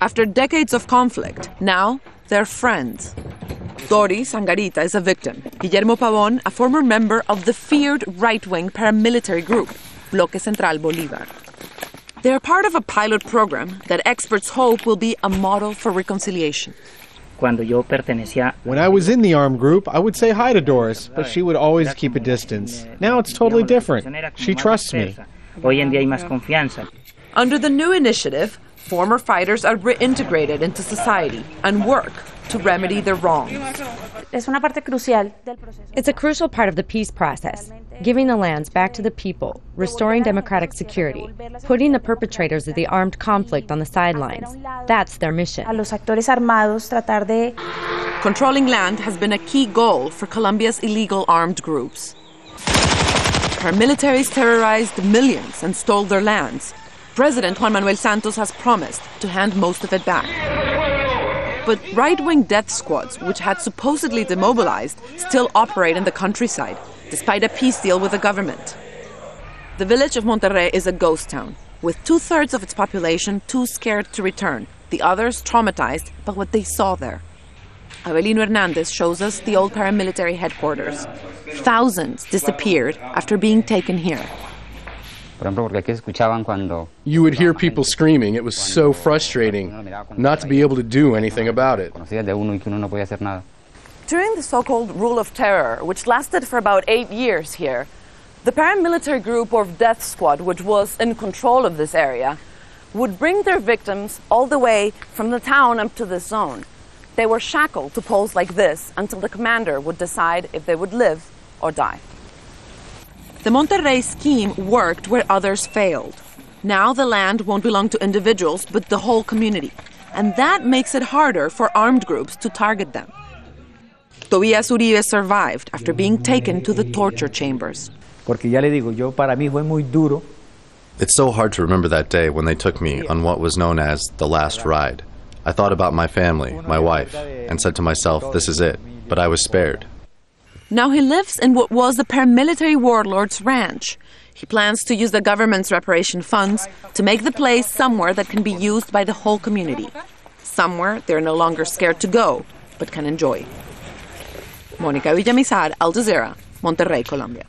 After decades of conflict, now they're friends. Doris Angarita is a victim. Guillermo Pavon, a former member of the feared right wing paramilitary group, Bloque Central Bolivar. They're part of a pilot program that experts hope will be a model for reconciliation. Cuando yo pertenecía When I was in the armed group, I would say hi to Doris, but she would always keep a distance. Now it's totally different. She trusts me. Hoy en día hay más confianza. Under the new initiative, former fighters are reintegrated into society and work to remedy their wrongs. Es una parte crucial del proceso. It's a crucial part of the peace process, giving the lands back to the people, restoring democratic security, putting the perpetrators of the armed conflict on the sidelines. That's their mission. A los actores armados tratar de Controlling land has been a key goal for Colombia's illegal armed groups. Her Paramilitaries terrorized millions and stole their lands. President Juan Manuel Santos has promised to hand most of it back. But right wing death squads, which had supposedly demobilized, still operate in the countryside, despite a peace deal with the government. The village of Monterrey is a ghost town, with two thirds of its population too scared to return, the others traumatized by what they saw there. Avelino Hernandez shows us the old paramilitary headquarters. Thousands disappeared after being taken here. You would hear people screaming. It was so frustrating not to be able to do anything about it. conocías de uno y que uno no podía hacer nada. During the so called rule of terror, which lasted for about eight years here, the paramilitary group or death squad, which was in control of this area, would bring their victims all the way from the town up to this zone. They were shackled to poles like this until the commander would decide if they would live or die. The Monterrey scheme worked where others failed. Now the land won't belong to individuals, but the whole community. And that makes it harder for armed groups to target them. Tobias Uribe survived after being taken to the torture chambers. Porque ya le digo, yo para mí fue muy duro. It's so hard to remember that day when they took me on what was known as the last ride. I thought about my family, my wife, and said to myself, this is it. But I was spared. Now he lives in what was the paramilitary warlord's ranch. He plans to use the government's reparation funds to make the place somewhere that can be used by the whole community. Somewhere they're no longer scared to go, but can enjoy. Mónica Villamizar, Al Jazeera, Monterrey, Colombia.